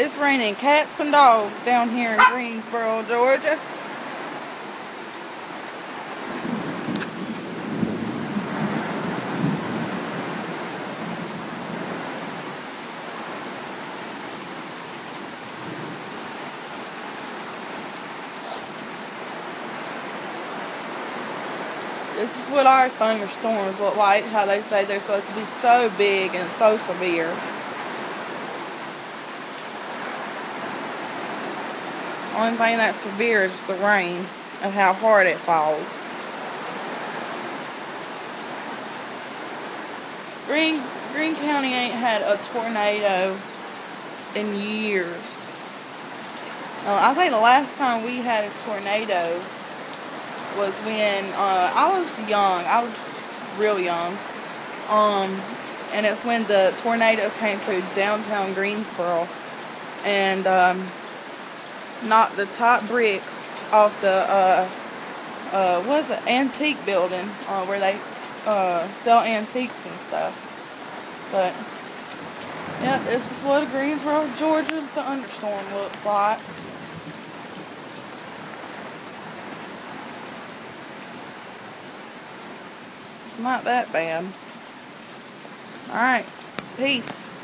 It's raining cats and dogs down here in Greensboro, Georgia. This is what our thunderstorms look like, how they say they're supposed to be so big and so severe. Only thing that's severe is the rain and how hard it falls. Green Greene County ain't had a tornado in years. Uh, I think the last time we had a tornado was when uh, I was young. I was real young. Um, and it's when the tornado came through downtown Greensboro and um, knocked the top bricks off the uh, uh, what's it antique building uh, where they uh, sell antiques and stuff. But yeah, this is what Greensboro, Georgia thunderstorm looks like. Not that bad. Alright. Peace.